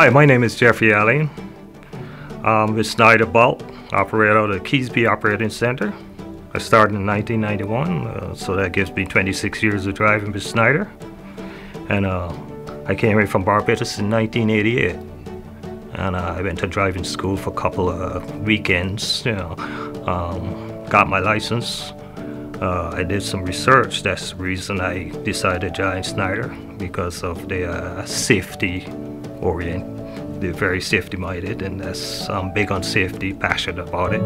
Hi, my name is Geoffrey Alleyne. I'm with Schneider Bulk, operator of the Keasbey Operating Center. I started in 1991, uh, so that gives me 26 years of driving with Schneider. And uh, I came here from Barbados in 1988. And uh, I went to driving school for a couple of weekends, you know, um, got my license. Uh, I did some research. That's the reason I decided to join Schneider because of the safety orient. They're very safety minded, and that's I'm big on safety, passionate about it.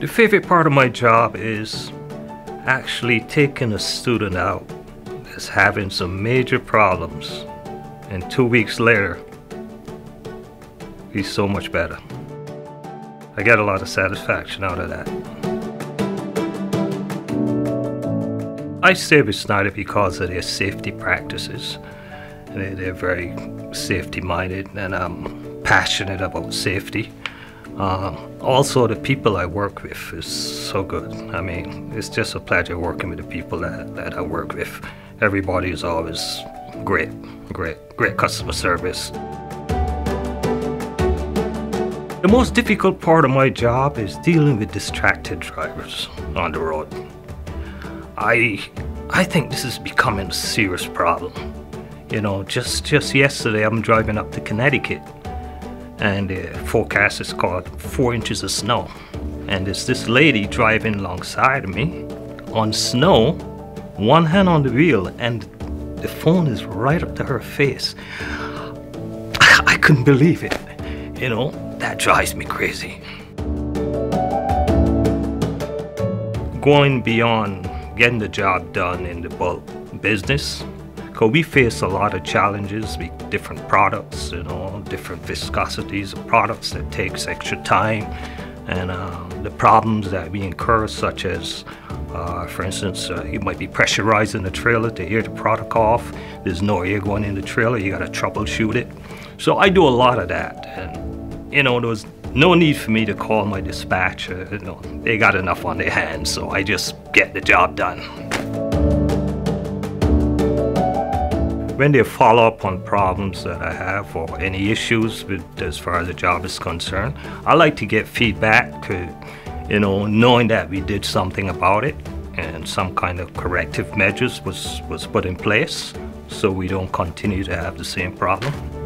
The favorite part of my job is actually taking a student out that's having some major problems, and two weeks later, he's so much better. I get a lot of satisfaction out of that. I service Schneider because of their safety practices. They, they're very safety minded and I'm passionate about safety. Um, also, the people I work with is so good. I mean, it's just a pleasure working with the people that, that I work with. Everybody is always great, great, great customer service. The most difficult part of my job is dealing with distracted drivers on the road. I, I think this is becoming a serious problem. You know, just, just yesterday I'm driving up to Connecticut and the forecast is called four inches of snow. And there's this lady driving alongside me on snow, one hand on the wheel, and the phone is right up to her face. I couldn't believe it. You know, that drives me crazy. Going beyond getting the job done in the bulk business, because we face a lot of challenges with different products, you know, different viscosities of products that takes extra time, and uh, the problems that we incur, such as, uh, for instance, uh, you might be pressurizing the trailer to air the product off. There's no air going in the trailer. You got to troubleshoot it. So I do a lot of that, and you know, was no need for me to call my dispatcher. Know, they got enough on their hands, so I just get the job done. When they follow up on problems that I have or any issues with, as far as the job is concerned, I like to get feedback to, you know, knowing that we did something about it and some kind of corrective measures was, was put in place so we don't continue to have the same problem.